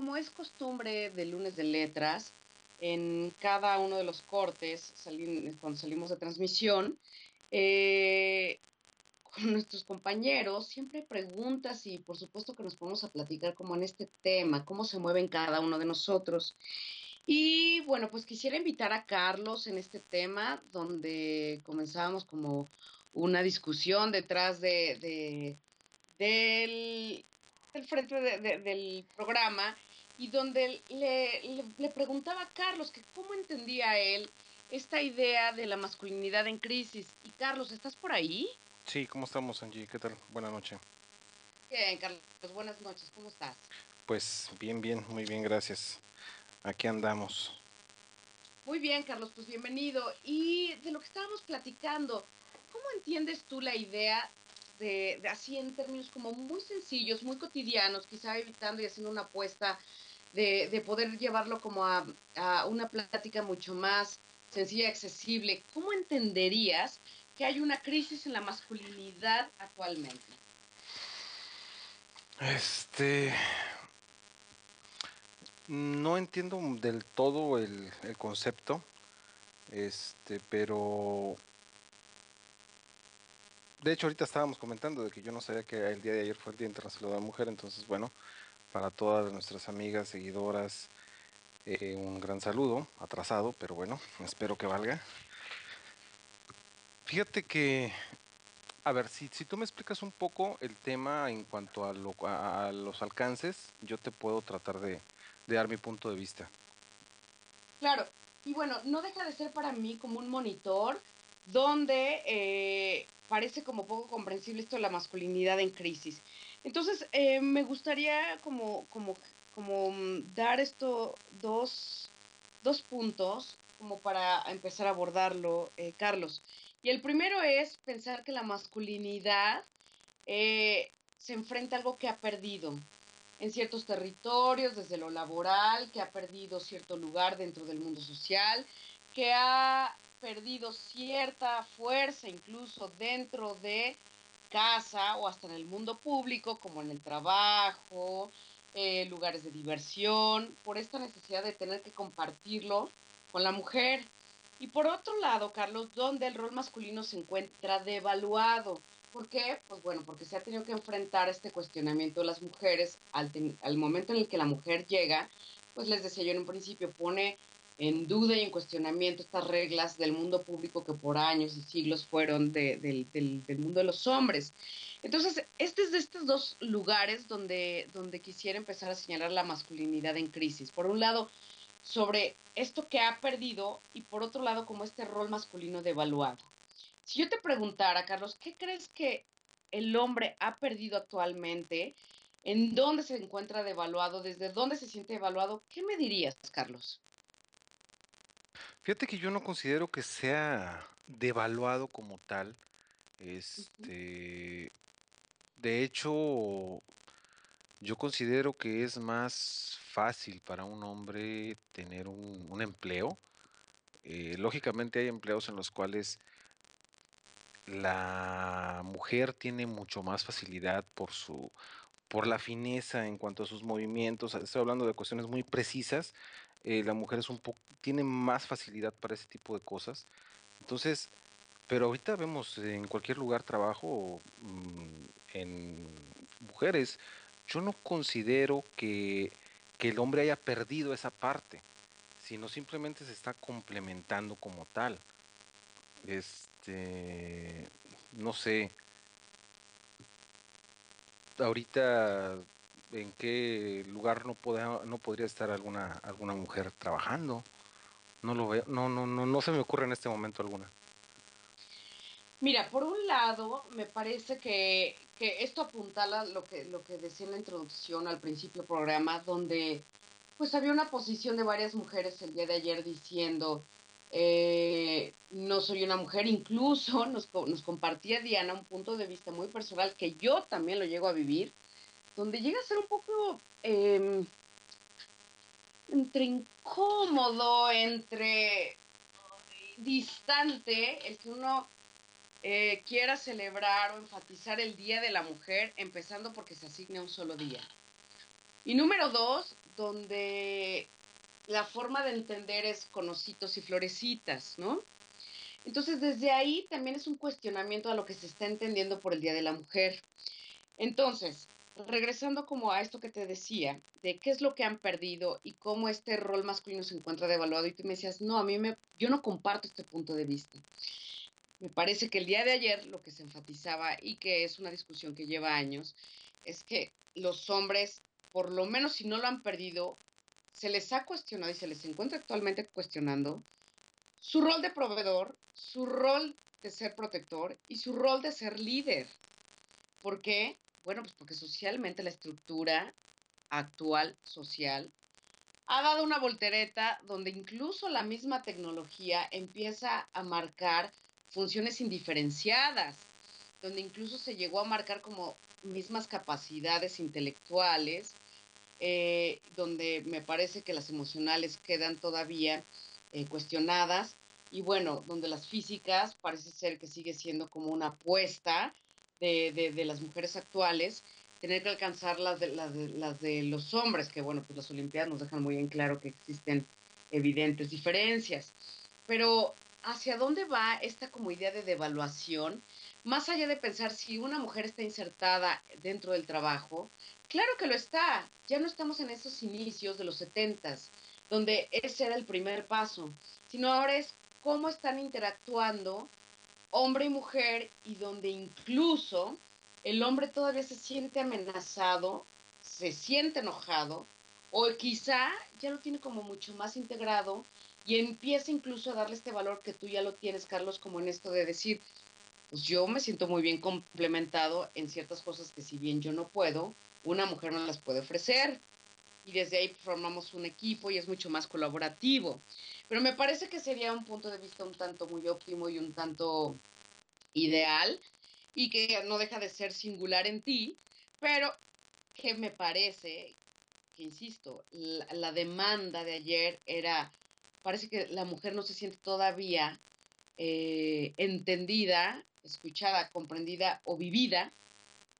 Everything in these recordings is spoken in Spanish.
como es costumbre de lunes de letras, en cada uno de los cortes, cuando salimos de transmisión, eh, con nuestros compañeros, siempre preguntas y por supuesto que nos ponemos a platicar como en este tema, cómo se mueven cada uno de nosotros. Y bueno, pues quisiera invitar a Carlos en este tema, donde comenzábamos como una discusión detrás de, del, frente del programa y donde le, le, preguntaba a Carlos que cómo entendía él esta idea de la masculinidad en crisis. Y Carlos, ¿estás por ahí? Sí, ¿cómo estamos, Angie? ¿Qué tal? Buenas noches. Bien, Carlos, buenas noches, ¿cómo estás? Pues bien, bien, muy bien, gracias. Aquí andamos. Muy bien, Carlos, pues bienvenido. Y de lo que estábamos platicando, ¿cómo entiendes tú la idea de, de, así en términos como muy sencillos, muy cotidianos, quizá evitando y haciendo una apuesta de, de poder llevarlo como a, a, una plática mucho más sencilla y accesible? ¿Cómo entenderías que hay una crisis en la masculinidad actualmente? Este, no entiendo del todo el, el concepto, este, pero de hecho ahorita estábamos comentando de que yo no sabía que el día de ayer fue el Día Internacional de la Mujer, entonces bueno, para todas nuestras amigas, seguidoras, eh, un gran saludo, atrasado, pero bueno, espero que valga. Fíjate que, a ver, si, si tú me explicas un poco el tema en cuanto a, lo, a los alcances, yo te puedo tratar de, de dar mi punto de vista. Claro, y bueno, no deja de ser para mí como un monitor donde eh, parece como poco comprensible esto de la masculinidad en crisis. Entonces, eh, me gustaría como, como, como dar esto dos, dos puntos como para empezar a abordarlo, eh, Carlos. Y el primero es pensar que la masculinidad eh, se enfrenta a algo que ha perdido, en ciertos territorios, desde lo laboral, que ha perdido cierto lugar dentro del mundo social, que ha perdido cierta fuerza incluso dentro de casa o hasta en el mundo público, como en el trabajo, eh, lugares de diversión, por esta necesidad de tener que compartirlo con la mujer. Y por otro lado, Carlos, donde el rol masculino se encuentra devaluado. ¿Por qué? Pues bueno, porque se ha tenido que enfrentar este cuestionamiento de las mujeres al, al, momento en el que la mujer llega, pues les decía yo en un principio, pone en duda y en cuestionamiento estas reglas del mundo público que por años y siglos fueron de, de, del, del, mundo de los hombres. Entonces, este es de estos dos lugares donde, donde quisiera empezar a señalar la masculinidad en crisis. Por un lado, sobre esto que ha perdido y por otro lado, como este rol masculino devaluado. Si yo te preguntara, Carlos, ¿qué crees que el hombre ha perdido actualmente? ¿En dónde se encuentra devaluado? ¿Desde dónde se siente devaluado? ¿Qué me dirías, Carlos? Fíjate que yo no considero que sea devaluado como tal. Este, de hecho, yo considero que es más fácil para un hombre tener un, un empleo. Eh, lógicamente hay empleos en los cuales la mujer tiene mucho más facilidad por su por la fineza en cuanto a sus movimientos, estoy hablando de cuestiones muy precisas, eh, la mujer es un poco tiene más facilidad para ese tipo de cosas. Entonces, pero ahorita vemos en cualquier lugar trabajo mmm, en mujeres. Yo no considero que, que el hombre haya perdido esa parte, sino simplemente se está complementando como tal. Este, no sé, ahorita en qué lugar no, no podría estar alguna, alguna mujer trabajando. No lo veo, no, no, no, no se me ocurre en este momento alguna. Mira, por un lado, me parece que, que esto apuntala lo que, lo que decía en la introducción al principio del programa, donde pues había una posición de varias mujeres el día de ayer diciendo, eh, no soy una mujer, incluso nos, nos compartía Diana un punto de vista muy personal que yo también lo llego a vivir, donde llega a ser un poco eh, entre incómodo, entre distante, el que uno eh, quiera celebrar o enfatizar el Día de la Mujer, empezando porque se asigna un solo día. Y número dos, donde la forma de entender es conocitos y florecitas, ¿no? Entonces, desde ahí también es un cuestionamiento a lo que se está entendiendo por el Día de la Mujer. Entonces, regresando como a esto que te decía, de qué es lo que han perdido y cómo este rol masculino se encuentra devaluado, y tú me decías, no, a mí me, yo no comparto este punto de vista. Me parece que el día de ayer lo que se enfatizaba y que es una discusión que lleva años, es que los hombres, por lo menos si no lo han perdido, se les ha cuestionado y se les encuentra actualmente cuestionando su rol de proveedor, su rol de ser protector y su rol de ser líder. ¿Por qué? Bueno, pues porque socialmente la estructura actual social ha dado una voltereta donde incluso la misma tecnología empieza a marcar funciones indiferenciadas, donde incluso se llegó a marcar como mismas capacidades intelectuales, eh, donde me parece que las emocionales quedan todavía eh, cuestionadas y bueno, donde las físicas parece ser que sigue siendo como una apuesta de, de, de las mujeres actuales, tener que alcanzar las de, las, de, las de los hombres, que bueno, pues las Olimpiadas nos dejan muy en claro que existen evidentes diferencias. Pero ¿hacia dónde va esta como idea de devaluación? Más allá de pensar si una mujer está insertada dentro del trabajo, claro que lo está. Ya no estamos en esos inicios de los setentas, donde ese era el primer paso, sino ahora es cómo están interactuando hombre y mujer y donde incluso el hombre todavía se siente amenazado, se siente enojado o quizá ya lo tiene como mucho más integrado y empieza incluso a darle este valor que tú ya lo tienes, Carlos, como en esto de decir, pues yo me siento muy bien complementado en ciertas cosas que si bien yo no puedo, una mujer no las puede ofrecer. Y desde ahí formamos un equipo y es mucho más colaborativo. Pero me parece que sería un punto de vista un tanto muy óptimo y un tanto ideal y que no deja de ser singular en ti, pero que me parece que, insisto, la, demanda de ayer era, parece que la mujer no se siente todavía eh, entendida, escuchada, comprendida o vivida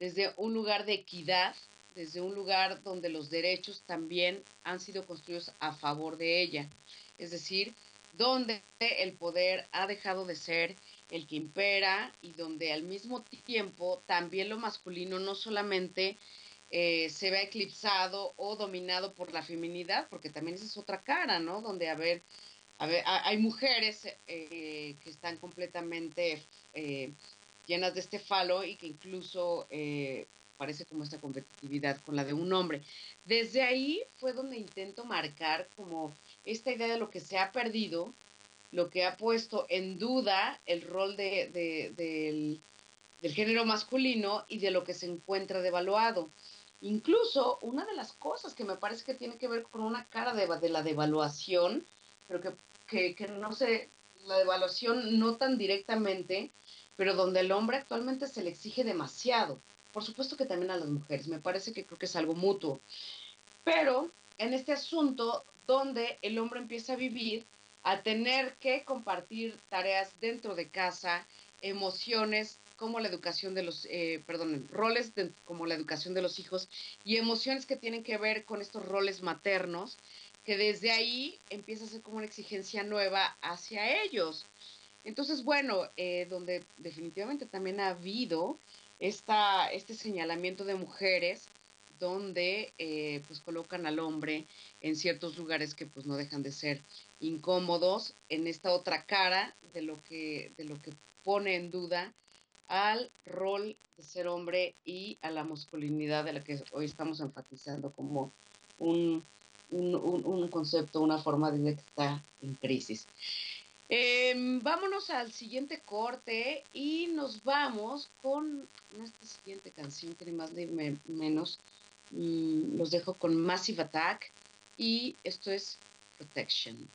desde un lugar de equidad, desde un lugar donde los derechos también han sido construidos a favor de ella. Es decir, donde el poder ha dejado de ser el que impera y donde al mismo tiempo también lo masculino no solamente eh, se ve eclipsado o dominado por la feminidad, porque también esa es otra cara, ¿no? Donde, a ver, a ver hay mujeres eh, que están completamente eh, llenas de este falo y que incluso eh, parece como esta competitividad con la de un hombre. Desde ahí fue donde intento marcar como esta idea de lo que se ha perdido, lo que ha puesto en duda el rol de, de, del, del género masculino y de lo que se encuentra devaluado. Incluso una de las cosas que me parece que tiene que ver con una cara de, de la devaluación, pero que, que, que, no sé, la devaluación no tan directamente, pero donde el hombre actualmente se le exige demasiado. Por supuesto que también a las mujeres, me parece que creo que es algo mutuo. Pero en este asunto donde el hombre empieza a vivir a tener que compartir tareas dentro de casa, emociones como la educación de los, eh, perdón, roles como la educación de los hijos y emociones que tienen que ver con estos roles maternos, que desde ahí empieza a ser como una exigencia nueva hacia ellos. Entonces, bueno, eh, donde definitivamente también ha habido esta, este señalamiento de mujeres donde eh, pues colocan al hombre en ciertos lugares que pues no dejan de ser incómodos en esta otra cara de lo que de lo que pone en duda al rol de ser hombre y a la masculinidad de la que hoy estamos enfatizando como un, un, un, concepto, una forma de en crisis. Eh, vámonos al siguiente corte y nos vamos con esta siguiente canción que ni más ni me, menos mm, los dejo con Massive Attack y esto es Protection.